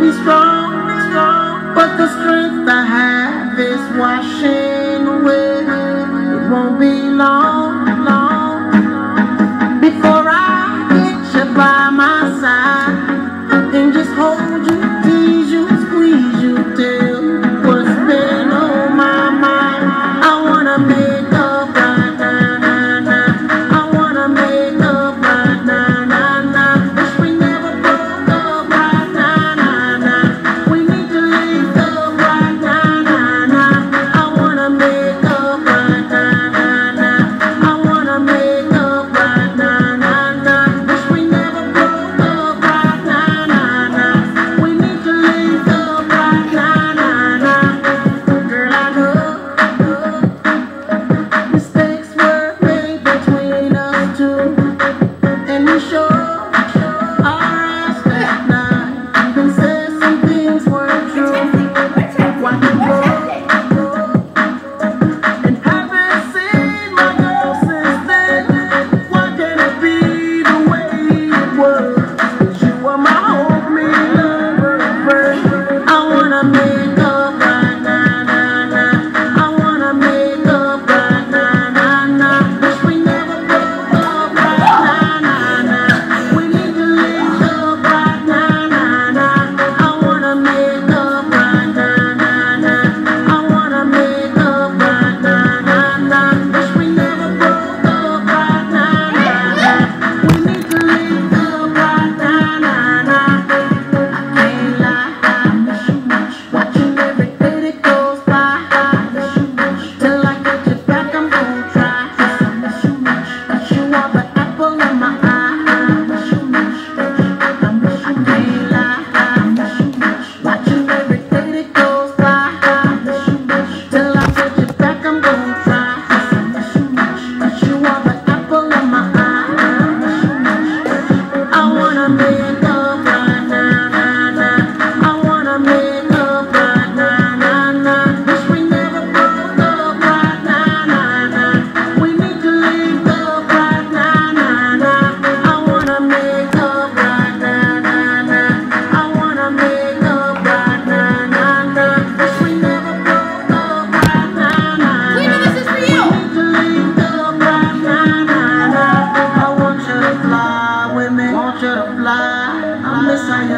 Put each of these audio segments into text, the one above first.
be strong, strong, but the strength I have is washing.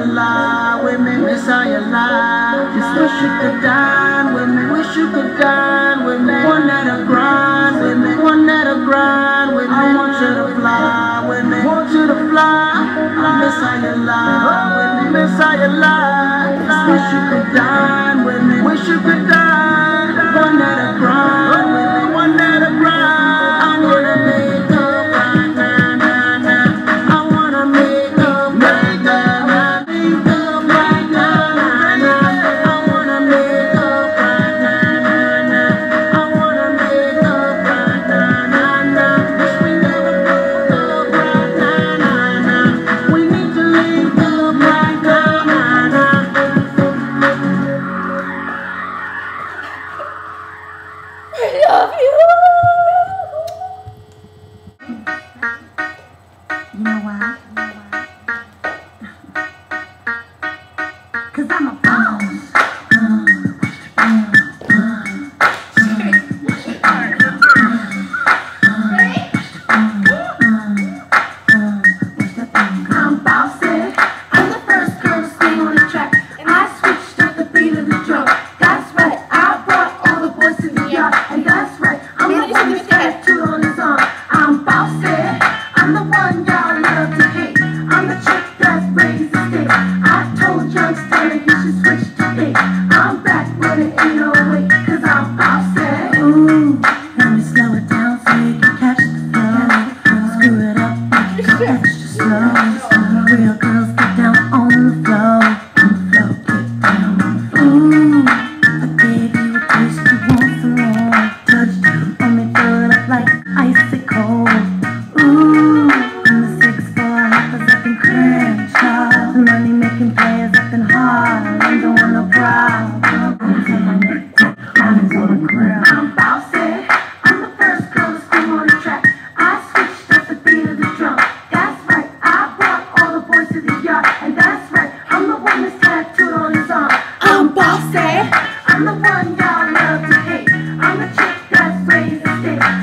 a lie, women, this how you lie. Just wish you could die dine, women, wish you could die dine, women. One at a grind, women, one at a grind, women. I want you to fly, women, want you to fly. I miss how you lie, women, miss how you lie. Wish you could die dine, women, wish you could die. love you. Thank you.